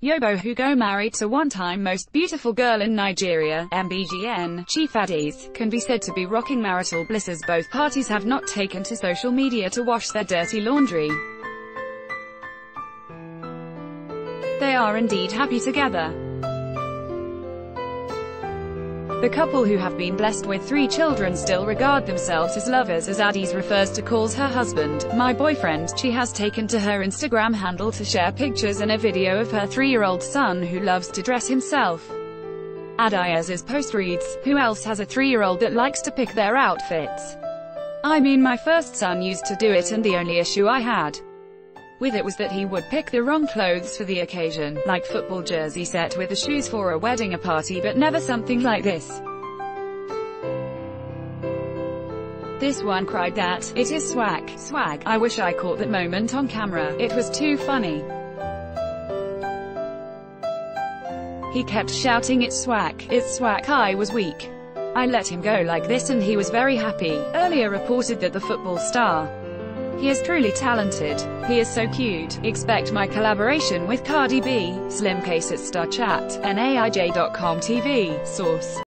Yobo Hugo married to one-time most beautiful girl in Nigeria, MBGN, Chief Adaeze, can be said to be rocking marital bliss as both parties have not taken to social media to wash their dirty laundry. They are indeed happy together. The couple who have been blessed with three children still regard themselves as lovers as Adaeze refers to calls her husband, my boyfriend. She has taken to her Instagram handle to share pictures and a video of her three-year-old son who loves to dress himself. Adaeze's post reads, Who else has a three-year-old that likes to pick their outfits? I mean my first son used to do it and the only issue I had with it was that he would pick the wrong clothes for the occasion, like football jersey set with the shoes for a wedding or party but never something like this. This one cried that, it is swag, swag, I wish I caught that moment on camera, it was too funny. He kept shouting it's swag, it's swag, I was weak. I let him go like this and he was very happy. Earlier reported that the football star he is truly talented. He is so cute. Expect my collaboration with Cardi B. Slim Case at StarChat, naij.com TV. Source.